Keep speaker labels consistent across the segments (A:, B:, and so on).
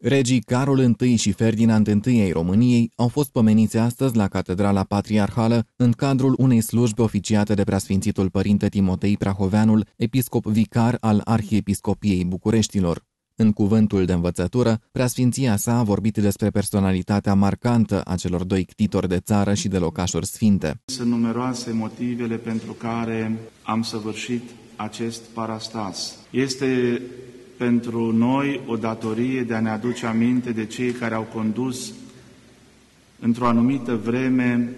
A: Regii Carol I și Ferdinand I ai României au fost pomeniți astăzi la Catedrala Patriarhală în cadrul unei slujbe oficiate de preasfințitul părinte Timotei Prahoveanul, episcop vicar al Arhiepiscopiei Bucureștilor. În cuvântul de învățătură, preasfinția sa a vorbit despre personalitatea marcantă a celor doi ctitori de țară și de locașuri sfinte.
B: Sunt numeroase motivele pentru care am săvârșit acest parastas. Este pentru noi o datorie de a ne aduce aminte de cei care au condus într-o anumită vreme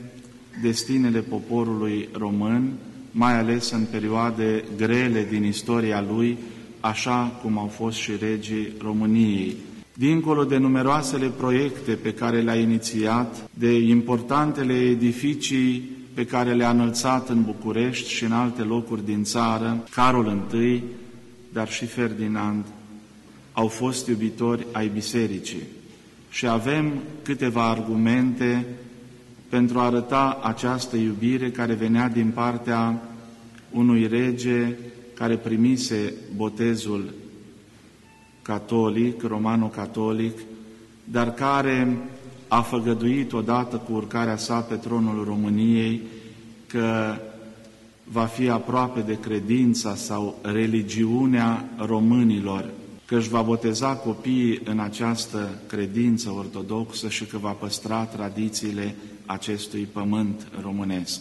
B: destinele poporului român, mai ales în perioade grele din istoria lui, așa cum au fost și regii României. Dincolo de numeroasele proiecte pe care le-a inițiat, de importantele edificii pe care le-a înălțat în București și în alte locuri din țară, Carol I, dar și Ferdinand, au fost iubitori ai bisericii. Și avem câteva argumente pentru a arăta această iubire care venea din partea unui rege care primise botezul catolic, romano-catolic, dar care a făgăduit odată cu urcarea sa pe tronul României că va fi aproape de credința sau religiunea românilor, că își va boteza copiii în această credință ortodoxă și că va păstra tradițiile acestui pământ românesc.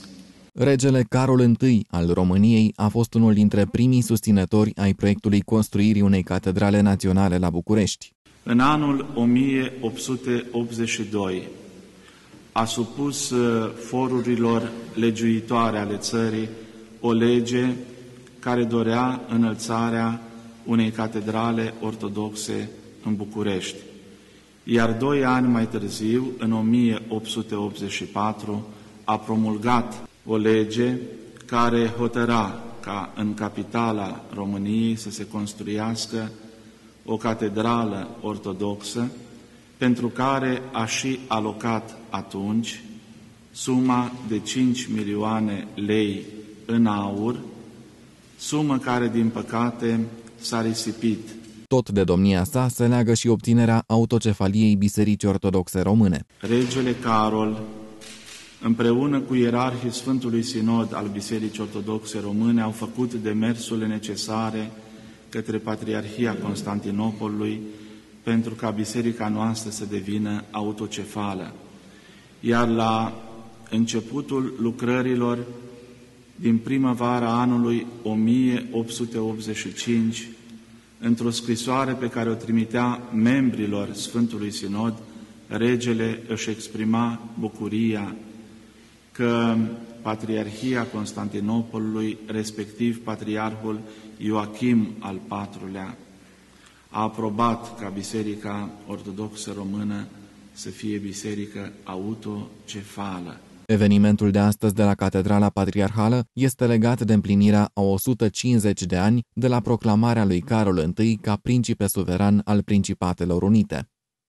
A: Regele Carol I al României a fost unul dintre primii susținători ai proiectului construirii unei catedrale naționale la București.
B: În anul 1882 a supus uh, forurilor legiuitoare ale țării o lege care dorea înălțarea unei catedrale ortodoxe în București. Iar doi ani mai târziu, în 1884, a promulgat o lege care hotăra ca în capitala României să se construiască o catedrală ortodoxă, pentru care a și alocat atunci suma de 5 milioane lei în aur, sumă care, din păcate, s-a risipit.
A: Tot de domnia sa se leagă și obținerea autocefaliei Bisericii Ortodoxe Române.
B: Regele Carol, împreună cu ierarhii Sfântului Sinod al Bisericii Ortodoxe Române, au făcut demersurile necesare către Patriarhia Constantinopolului pentru ca biserica noastră să devină autocefală. Iar la începutul lucrărilor din primăvara anului 1885, într-o scrisoare pe care o trimitea membrilor Sfântului Sinod, regele își exprima bucuria că Patriarhia Constantinopolului, respectiv Patriarhul Ioachim al IV-lea, a aprobat ca Biserica Ortodoxă Română să fie biserică autocefală.
A: Evenimentul de astăzi de la Catedrala Patriarhală este legat de împlinirea a 150 de ani de la proclamarea lui Carol I ca principe suveran al Principatelor Unite.